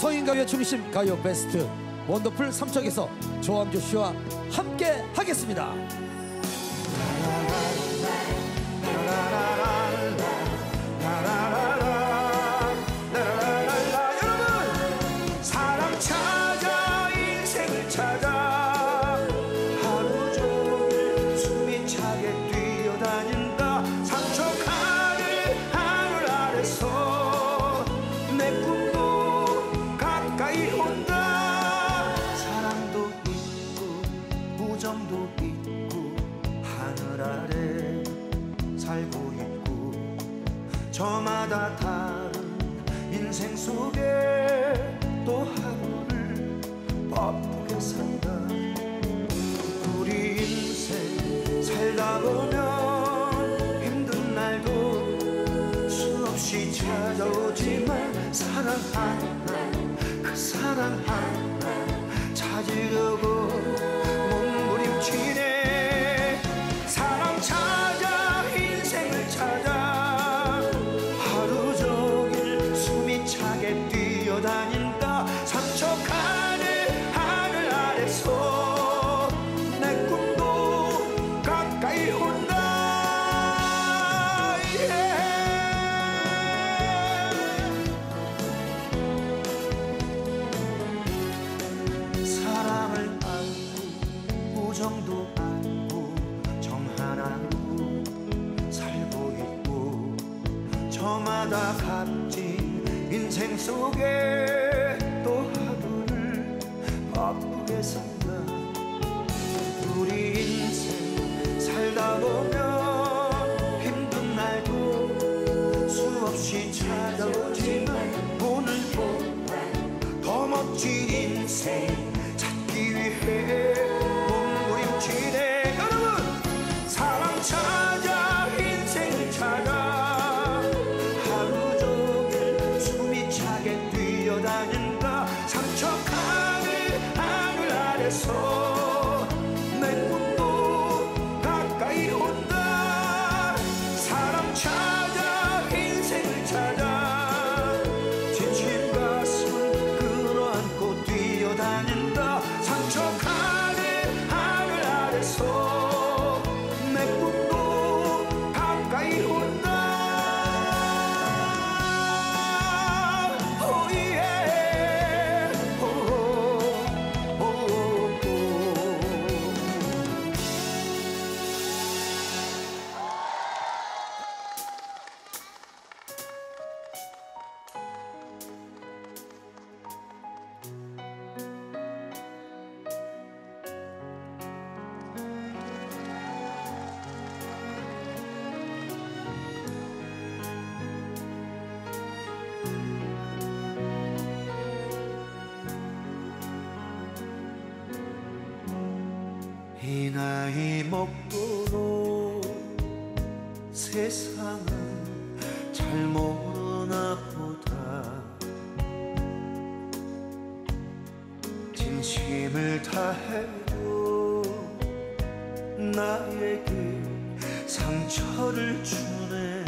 성인가요 중심 가요 베스트 원더풀 3척에서 조항조 씨와 함께 하겠습니다. 우정도 있고 하늘 아래 살고 있고 저마다 다른 인생 속에 또 하루를 바쁘게 산다. 우리 인생 살다 보면 힘든 날도 수없이 찾아오지만 사랑 하나 그 사랑 하나 찾으려고 다닌다 가는 하늘 아래서 내 꿈도 가까이 온다 예. 사랑을 알고 우정도 알고 정 하나로 살고 있고 저마다 값진 인생 속에 또 하루를 바쁘게 산 하 세상은 잘 모르나 보다. 진심을 다해도 나에게 상처를 주네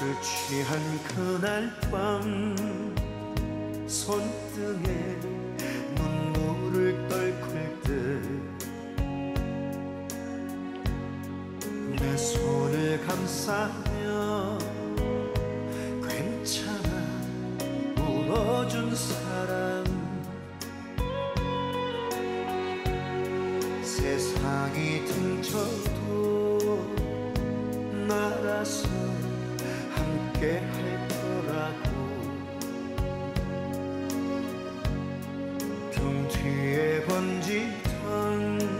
술 취한 그날 밤 손등에 눈물을 떨굴 듯 내 손을 감싸며 괜찮아 울어준 사람. 세상이 등쳐도 날아서 함께 할 거라고. 등 뒤에 번지던